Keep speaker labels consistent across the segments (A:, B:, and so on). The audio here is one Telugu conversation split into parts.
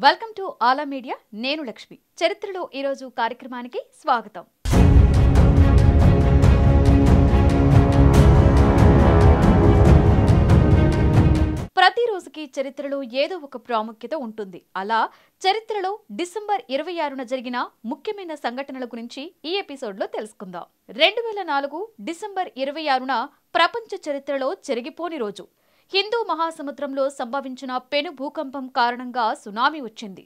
A: వెల్కమ్ టు ఆలా మీడియా నేను లక్ష్మి. చరిత్రలో ఈరోజు కార్యక్రమానికి స్వాగతం. ప్రతి రోజుకి చరిత్రలో ఏదో ఒక ప్రాముఖ్యత ఉంటుంది. అలా చరిత్రలో డిసెంబర్ ఇరవై ఆరున జరిగిన ముఖ్యమైన సంఘటనల గురించి ఈ ఎపిసోడ్లో తెలుసుకుందాం. రెండు వేల నాలుగు డిసెంబర్ ఇరవై ఆరున ప్రపంచ చరిత్రలో చెరిగిపోని రోజు. హిందూ మహాసముద్రంలో సంభవించిన పెను భూకంపం కారణంగా సునామీ వచ్చింది.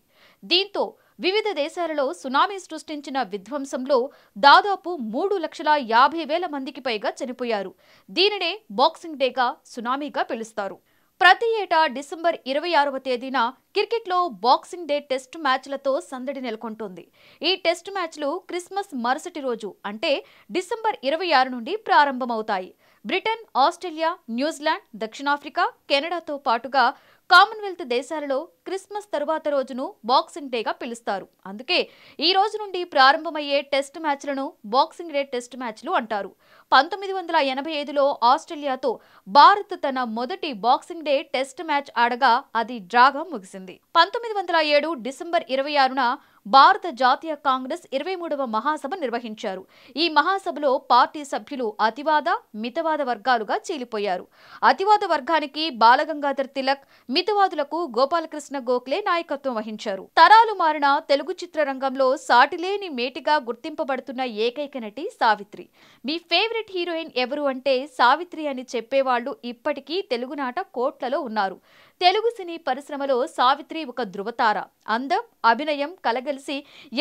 A: దీంతో వివిధ దేశాలలో సునామీ సృష్టించిన విధ్వంసంలో దాదాపు మూడు లక్షల యాభై వేల మందికి పైగా చనిపోయారు. దీనినే బాక్సింగ్ డేగా సునామీగా పిలుస్తారు. ప్రతి ఏటా డిసెంబర్ ఇరవై ఆరవ తేదీన క్రికెట్లో బాక్సింగ్ డే టెస్ట్ మ్యాచ్లతో సందడి నెలకొంటుంది. ఈ టెస్ట్ మ్యాచ్లు క్రిస్మస్ మరుసటి రోజు అంటే డిసెంబర్ ఇరవై ఆరు నుండి ప్రారంభమవుతాయి. బ్రిటన్ ఆస్ట్రేలియా న్యూజిలాండ్ దక్షిణాఫ్రికా కెనడాతో పాటుగా కామన్వెల్త్ దేశాలలో క్రిస్మస్ తరువాత రోజును బాక్సింగ్ డేగా పిలుస్తారు. అందుకే ఈ రోజు నుండి ప్రారంభమయ్యే టెస్ట్ మ్యాచ్లను బాక్సింగ్ డే టెస్ట్ మ్యాచ్లు అంటారు. పంతొమ్మిది వందల ఎనభై ఐదులో ఆస్ట్రేలియాతో భారత్ తన మొదటి బాక్సింగ్ డే టెస్ట్ మ్యాచ్ ఆడగా అది డ్రాగా ముగిసింది. పంతొమ్మిది వందల ఏడు డిసెంబర్ ఇరవై ఆరున భారత జాతీయ కాంగ్రెస్ ఇరవై మూడవ మహాసభ నిర్వహించారు. ఈ మహాసభలో పార్టీ సభ్యులు అతివాద మితవాద వర్గాలుగా చీలిపోయారు. అతివాద వర్గానికి బాలగంగాధర్ తిలక్ మితవాదులకు గోపాలకృష్ణ గోఖలే నాయకత్వం వహించారు. తరాలు మారిన తెలుగు చిత్రరంగంలో సాటిలేని మేటిగా గుర్తింపబడుతున్న ఏకైక నటి సావిత్రి. మీ ఫేవరెట్ హీరోయిన్ ఎవరు అంటే సావిత్రి అని చెప్పేవాళ్ళు ఇప్పటికీ తెలుగునాట కోట్లలో ఉన్నారు. తెలుగు సినీ పరిశ్రమలో సావిత్రి ఒక ధృవతార. అందం అభినయం కలగలిసి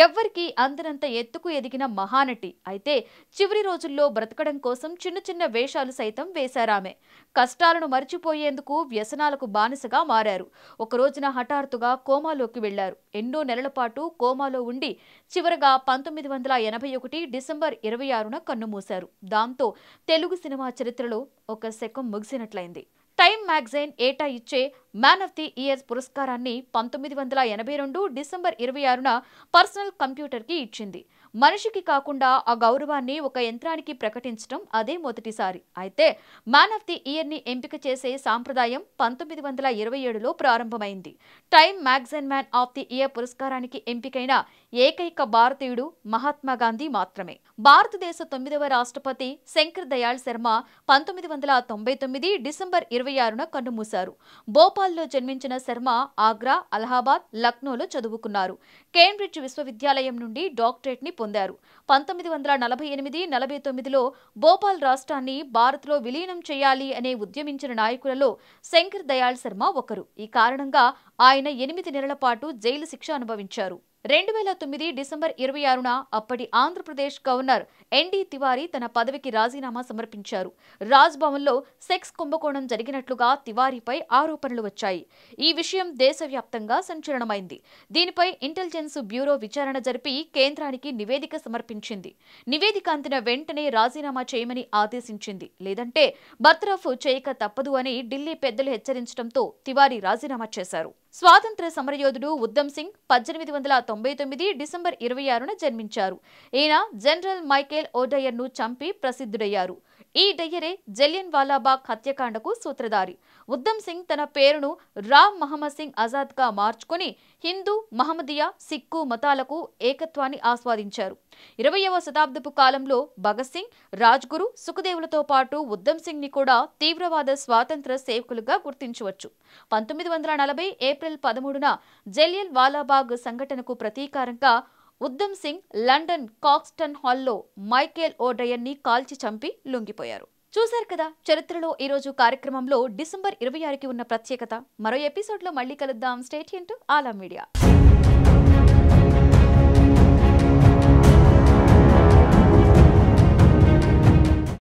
A: ఎవ్వరికీ అందనంత ఎత్తుకు ఎదిగిన మహానటి. అయితే చివరి రోజుల్లో బ్రతకడం కోసం చిన్న చిన్న వేషాలు సైతం వేశారామె. కష్టాలను మర్చిపోయేందుకు వ్యసనాలకు బానిసగా మారారు. ఒక రోజున హఠాత్తుగా కోమాలోకి వెళ్ళారు. ఎన్నో నెలల పాటు కోమాలో ఉండి చివరగా పంతొమ్మిది వందల ఎనభై ఒకటి డిసెంబర్ ఇరవై ఆరున కన్నుమూశారు దాంతో తెలుగు సినిమా చరిత్రలో ఒక శకం ముగిసినట్లయింది. టైమ్ మ్యాగజైన్ ఏటా ఇచ్చే మ్యాన్ ఆఫ్ ది ఇయర్ పురస్కారాన్ని పంతొమ్మిది వందల ఎనభై రెండు డిసెంబర్ ఇరవై ఆరున పర్సనల్ కంప్యూటర్కి ఇచ్చింది. మనిషికి కాకుండా ఆ గౌరవాన్ని ఒక యంత్రానికి ప్రకటించడం అదే మొదటిసారి. అయితే మ్యాన్ ఆఫ్ ది ఇయర్ని ఎంపిక చేసే సాంప్రదాయం పంతొమ్మిది వందల ఇరవై ఏడులో ప్రారంభమైంది. Time magazine man of the year పురస్కారానికి ఎంపికైన ఏకైక భారతీయుడు మహాత్మా గాంధీ మాత్రమే. భారతదేశ తొమ్మిదవ రాష్ట్రపతి శంకర్ దయాళ్ శర్మ పంతొమ్మిది వందల తొంభై తొమ్మిది డిసెంబర్ ఇరవై ఆరున కన్నుమూశారు. భోపాల్లో జన్మించిన శర్మ ఆగ్రా అలహాబాద్ లక్నోలో చదువుకున్నారు. కేంబ్రిడ్జ్ విశ్వవిద్యాలయం నుండి డాక్టరేట్ని పొందారు. పంతొమ్మిది వందల నలభై ఎనిమిది నలభై తొమ్మిదిలో భోపాల్ రాష్ట్రాన్ని భారత్లో విలీనం చేయాలి అనే ఉద్యమించిన నాయకులలో శంకర్ దయాళ్ శర్మ ఒకరు. ఈ కారణంగా ఆయన ఎనిమిది నెలల పాటు జైలు శిక్ష అనుభవించారు. రెండు వేల తొమ్మిది డిసెంబర్ ఇరవై ఆరున అప్పటి ఆంధ్రప్రదేశ్ గవర్నర్ ఎన్డీ తివారీ తన పదవికి రాజీనామా సమర్పించారు. రాజ్ భవన్లో సెక్స్ కుంభకోణం జరిగినట్లుగా తివారీపై ఆరోపణలు వచ్చాయి. ఈ విషయం దేశవ్యాప్తంగా సంచలనమైంది. దీనిపై ఇంటెలిజెన్స్ బ్యూరో విచారణ జరిపి కేంద్రానికి నివేదిక సమర్పించింది. నివేదిక అందిన వెంటనే రాజీనామా చేయమని ఆదేశించింది. లేదంటే బర్తరఫ్ చేయక తప్పదు అని ఢిల్లీ పెద్దలు హెచ్చరించడంతో తివారీ రాజీనామా చేశారు. స్వాతంత్ర సమరయోధుడు ఉద్దమ్ సింగ్ పద్దెనిమిది వందల తొంభై తొమ్మిది డిసెంబర్ ఇరవై ఆరున జన్మించారు. ఈయన జనరల్ మైకేల్ ఓడయర్ను చంపి ప్రసిద్ధుడయ్యారు. ఈ డయ్యరే జలియన్ వాలాబాగ్ హత్యకాండకు సూత్రధారి. ఉద్దమ్ సింగ్ తన పేరును రామ్ మహమ్మద్ సింగ్ ఆజాద్గా మార్చుకుని హిందూ మహమ్మదియా సిక్కు మతాలకు ఏకత్వాన్ని ఆస్వాదించారు. ఇరవయవ శతాబ్దపు కాలంలో భగత్ సింగ్ రాజ్గురు సుఖదేవులతో పాటు ఉద్దమ్ సింగ్ని కూడా తీవ్రవాద స్వాతంత్ర సేవకులుగా గుర్తించవచ్చు. పంతొమ్మిది వందల నలభై ఏప్రిల్ పదమూడున జలియన్ వాలాబాగ్ సంఘటనకు ప్రతీకారంగా ఉద్దమ్ సింగ్ లండన్ కాక్స్టన్ హాల్లో మైకేల్ ఓడ్రయన్ని కాల్చి చంపి లొంగిపోయారు. చూశారు కదా చరిత్రలో ఈరోజు కార్యక్రమంలో డిసెంబర్ ఇరవై ఆరుకి ఉన్న ప్రత్యేకత. మరో ఎపిసోడ్లో మళ్ళీ కలుద్దాం. స్టేట్ ఆలా మీడియా.